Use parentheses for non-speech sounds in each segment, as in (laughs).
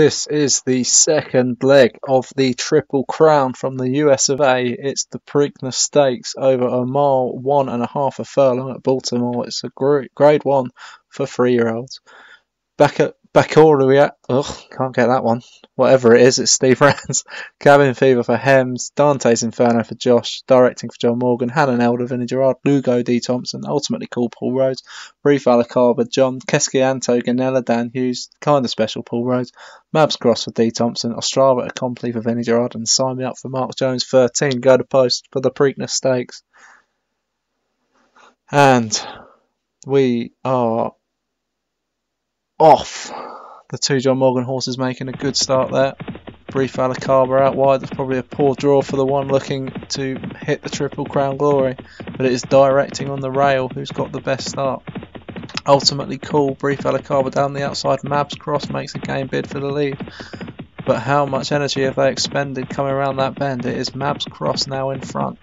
This is the second leg of the Triple Crown from the US of A. It's the Preakness Stakes over a mile, one and a half a furlong at Baltimore. It's a grade one for three year olds. Back at Baccalaureate, ugh, can't get that one. Whatever it is, it's Steve Rance. Cabin (laughs) Fever for Hems, Dante's Inferno for Josh, directing for John Morgan, Hannah Elder, Vinnie Gerard, Lugo D. Thompson, ultimately called Paul Rhodes, Brief Alacaba, John, Keskianto, Ganella, Dan Hughes, kind of special Paul Rhodes, Mabs Cross for D. Thompson, Ostrava Accompli for Vinnie Gerard, and sign me up for Mark Jones 13. Go to post for the Preakness Stakes. And we are off. The two John Morgan horses making a good start there. Brief Alacaba out wide. That's probably a poor draw for the one looking to hit the Triple Crown Glory. But it is directing on the rail who's got the best start. Ultimately cool. Brief Alacaba down the outside. Mabs Cross makes a game bid for the lead. But how much energy have they expended coming around that bend? It is Mabs Cross now in front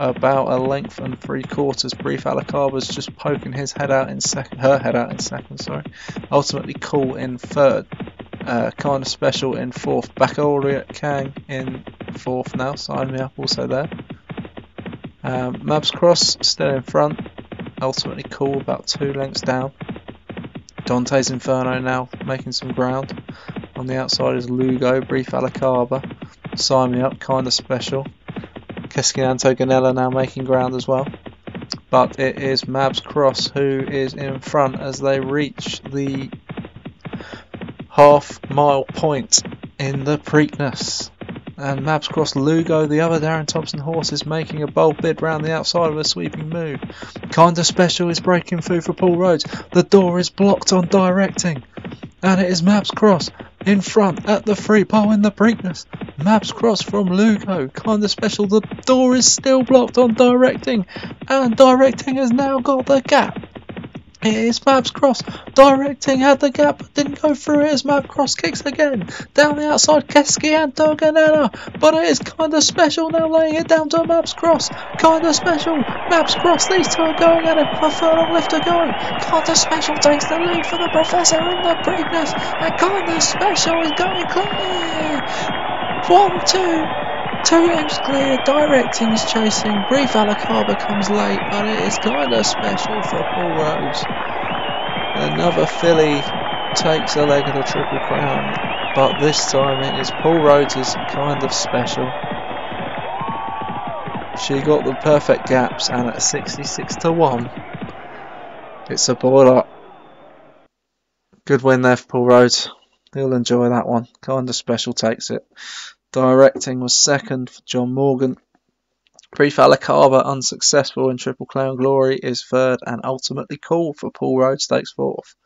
about a length and three quarters. Brief Alacaba's just poking his head out in second, her head out in second. Sorry. Ultimately, cool in third. Uh, kind of special in fourth. Baccalaureate Kang in fourth now. Sign me up also there. Um, Mabs Cross still in front. Ultimately, cool about two lengths down. Dante's Inferno now making some ground. On the outside is Lugo, Brief Alacaba. Sign me up, kind of special. Keskianto Ganella now making ground as well. But it is Mabs Cross who is in front as they reach the half mile point in the Preakness. And Mabs Cross Lugo, the other Darren Thompson horse, is making a bold bid round the outside of a sweeping move. Kinda special is breaking through for Paul Rhodes. The door is blocked on directing. And it is Mabs Cross in front at the free pole in the Preakness. Mabs Cross from Lugo, kinda special. The door is still blocked on directing, and directing has now got the gap. It is Mabs Cross. Directing had the gap but didn't go through it as Mabs Cross kicks again. Down the outside, Keski and Doganella. But it is kind of special now laying it down to Mabs Cross. Kind of special. Mabs Cross. These two are going at it. A furlong left to go. Kind of special takes the lead for the Professor in the Preakness. And kind of special is going clear. One, two. Two games clear, Directing is chasing, Brief Alacaba comes late, but it is kind of special for Paul Rhodes. Another filly takes a leg of the Triple Crown, but this time it is Paul Rhodes' kind of special. She got the perfect gaps, and at 66 to 1, it's a ball up. Good win there for Paul Rhodes. He'll enjoy that one. Kind of special takes it. Directing was second for John Morgan. Alacaba, unsuccessful in Triple Crown Glory, is third and ultimately cool for Paul Rhodes, takes fourth.